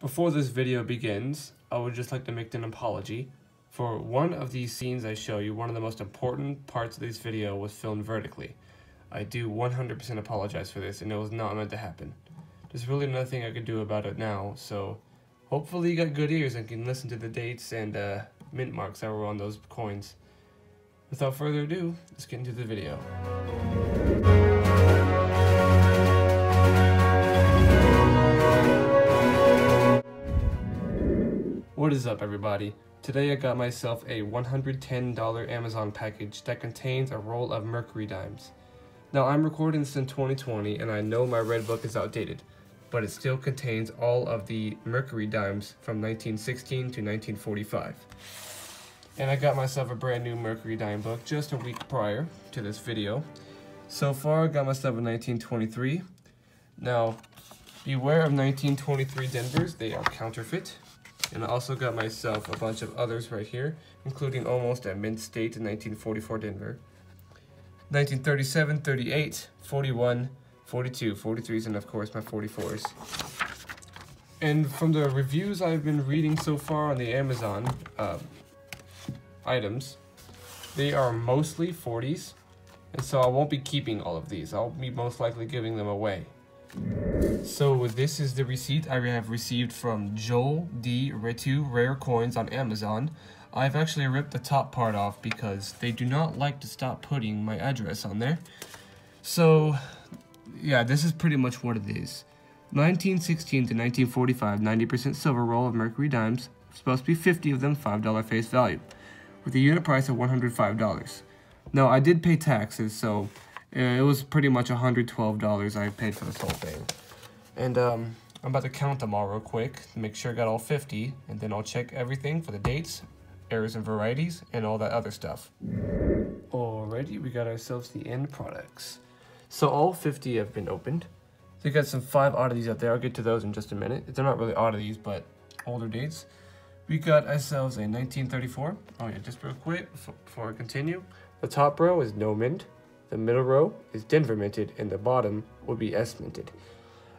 Before this video begins, I would just like to make an apology. For one of these scenes I show you, one of the most important parts of this video was filmed vertically. I do 100% apologize for this, and it was not meant to happen. There's really nothing I could do about it now, so hopefully you got good ears and can listen to the dates and uh, mint marks that were on those coins. Without further ado, let's get into the video. What is up everybody? Today I got myself a $110 Amazon package that contains a roll of mercury dimes. Now I'm recording this in 2020 and I know my red book is outdated, but it still contains all of the mercury dimes from 1916 to 1945. And I got myself a brand new mercury dime book just a week prior to this video. So far I got myself a 1923. Now beware of 1923 Denvers, they are counterfeit. And I also got myself a bunch of others right here, including almost a mint state in 1944 Denver. 1937, 38, 41, 42, 43s, and of course my 44s. And from the reviews I've been reading so far on the Amazon uh, items, they are mostly 40s, and so I won't be keeping all of these. I'll be most likely giving them away. So this is the receipt I have received from Joel D. Ritu Rare Coins on Amazon. I've actually ripped the top part off because they do not like to stop putting my address on there. So, yeah, this is pretty much what it is. 1916 to 1945, 90% silver roll of mercury dimes, supposed to be 50 of them, $5 face value, with a unit price of $105. Now, I did pay taxes, so it was pretty much $112 I paid for this whole thing. And um, I'm about to count them all real quick to make sure I got all 50, and then I'll check everything for the dates, errors and varieties, and all that other stuff. Alrighty, we got ourselves the end products. So all 50 have been opened. So you got some five oddities out there. I'll get to those in just a minute. They're not really oddities, but older dates. We got ourselves a 1934. Oh yeah, just real quick before I continue. The top row is no mint. The middle row is Denver minted, and the bottom would be S minted.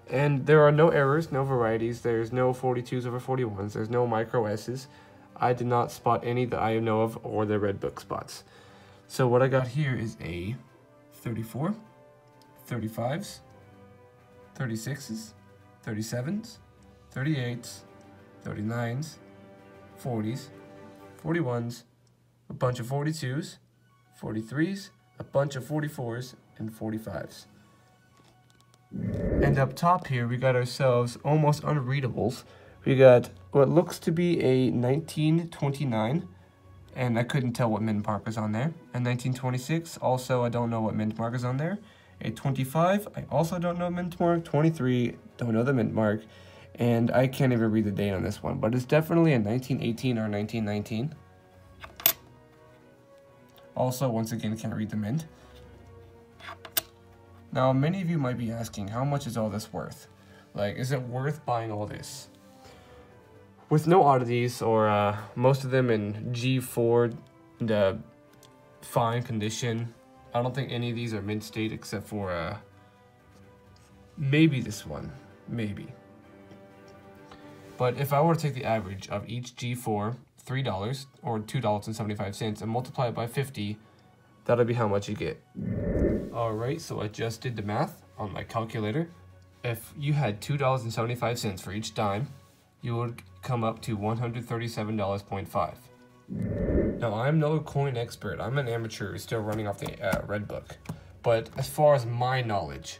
And there are no errors, no varieties. There's no 42s over 41s. There's no micro S's. I did not spot any that I know of or the red book spots. So what I got here is a 34, 35s, 36s, 37s, 38s, 39s, 40s, 41s, a bunch of 42s, 43s, a bunch of 44s and 45s. And up top here, we got ourselves almost unreadables. We got what looks to be a 1929, and I couldn't tell what mint mark is on there. A 1926, also I don't know what mint mark is on there. A 25, I also don't know mint mark. 23, don't know the mint mark. And I can't even read the date on this one, but it's definitely a 1918 or 1919. Also, once again, can't read the mint. Now, many of you might be asking, how much is all this worth? Like, is it worth buying all this? With no oddities, or uh, most of them in G4, the fine condition, I don't think any of these are mint state except for uh, maybe this one, maybe. But if I were to take the average of each G4 $3 or $2.75 and multiply it by 50, that'll be how much you get. Alright, so I just did the math on my calculator. If you had $2.75 for each dime, you would come up to $137.5. Now, I'm no coin expert. I'm an amateur still running off the uh, red book. But as far as my knowledge,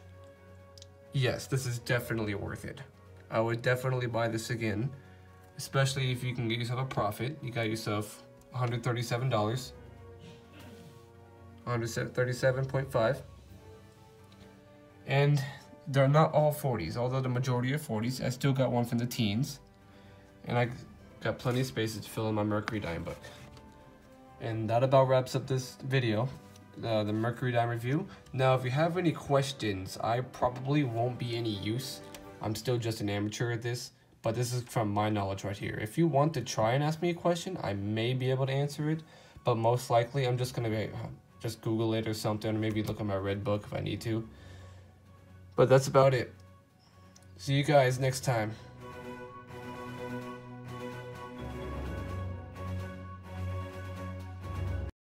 yes, this is definitely worth it. I would definitely buy this again especially if you can get yourself a profit. You got yourself $137, 137.5. And they're not all 40s, although the majority are 40s. I still got one from the teens. And I got plenty of spaces to fill in my Mercury Dime book. And that about wraps up this video, uh, the Mercury Dime review. Now, if you have any questions, I probably won't be any use. I'm still just an amateur at this but this is from my knowledge right here. If you want to try and ask me a question, I may be able to answer it, but most likely I'm just to be, just Google it or something, or maybe look at my red book if I need to. But that's about it. See you guys next time.